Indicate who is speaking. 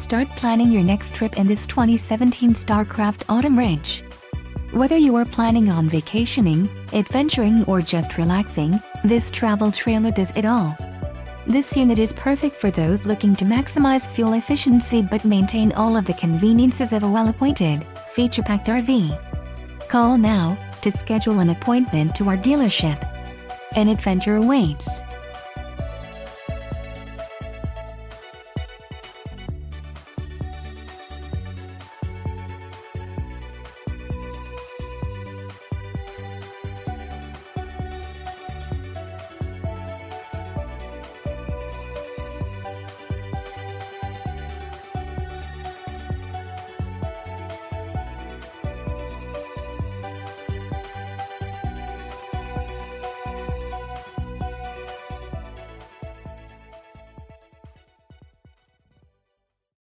Speaker 1: Start planning your next trip in this 2017 StarCraft Autumn Ridge. Whether you are planning on vacationing, adventuring or just relaxing, this travel trailer does it all. This unit is perfect for those looking to maximize fuel efficiency but maintain all of the conveniences of a well-appointed, feature-packed RV. Call now to schedule an appointment to our dealership. An adventure awaits.